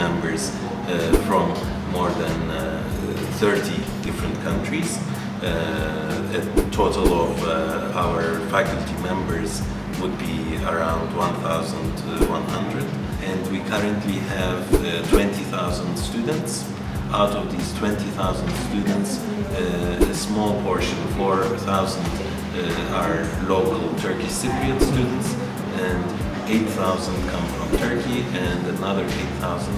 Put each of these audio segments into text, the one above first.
members uh, from more than uh, 30 different countries. Uh, a total of our faculty members would be around 1,100 and we currently have uh, 20,000 students. Out of these 20,000 students, uh, a small portion, 4,000 uh, are local Turkish Cypriot students and 8,000 come from Turkey and another 8,000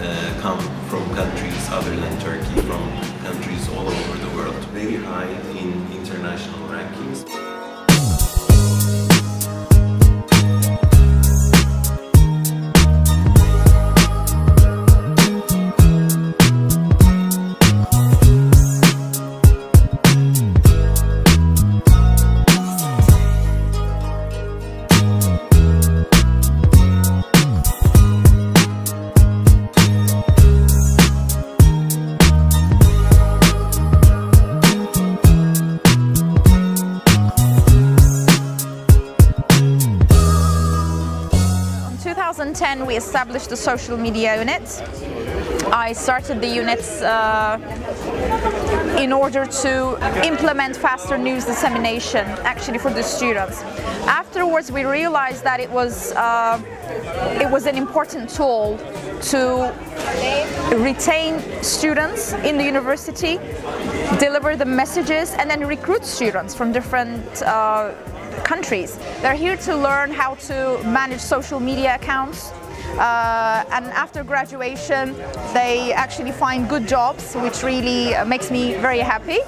uh, come from countries other than Turkey, from countries all over the world. Very high in international rankings. 2010 we established the social media unit. I started the units uh, in order to implement faster news dissemination actually for the students. Afterwards we realized that it was, uh, it was an important tool to retain students in the university, deliver the messages and then recruit students from different uh, countries. They're here to learn how to manage social media accounts, uh, and after graduation they actually find good jobs which really uh, makes me very happy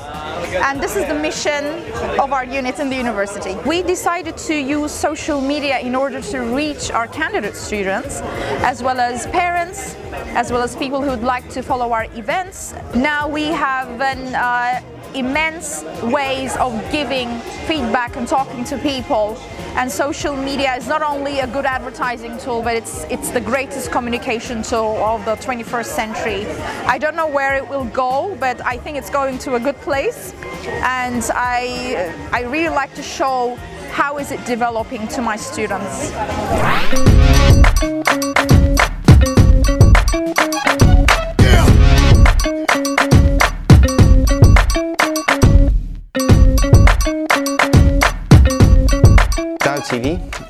and this is the mission of our unit in the university. We decided to use social media in order to reach our candidate students as well as parents as well as people who would like to follow our events. Now we have an uh, immense ways of giving feedback and talking to people and social media is not only a good advertising tool but it's it's the greatest communication tool of the 21st century. I don't know where it will go but I think it's going to a good place and I I really like to show how is it developing to my students.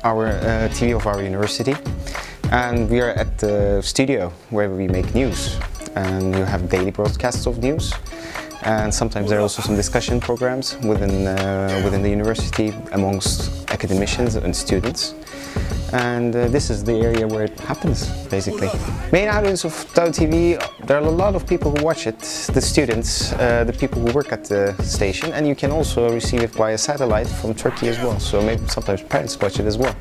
Our uh, TV of our university. And we are at the studio where we make news. And you have daily broadcasts of news. And sometimes there are also some discussion programs within, uh, within the university amongst academicians and students and uh, this is the area where it happens basically. Main audience of Dao TV, there are a lot of people who watch it, the students, uh, the people who work at the station and you can also receive it via satellite from Turkey as well, so maybe sometimes parents watch it as well.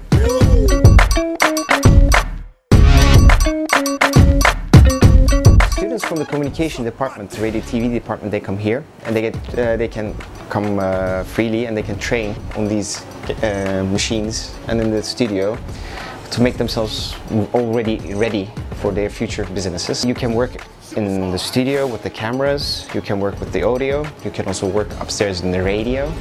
Students from the communication department, the radio TV department, they come here and they get uh, they can come uh, freely and they can train on these uh, machines and in the studio to make themselves already ready for their future businesses. You can work in the studio with the cameras, you can work with the audio, you can also work upstairs in the radio.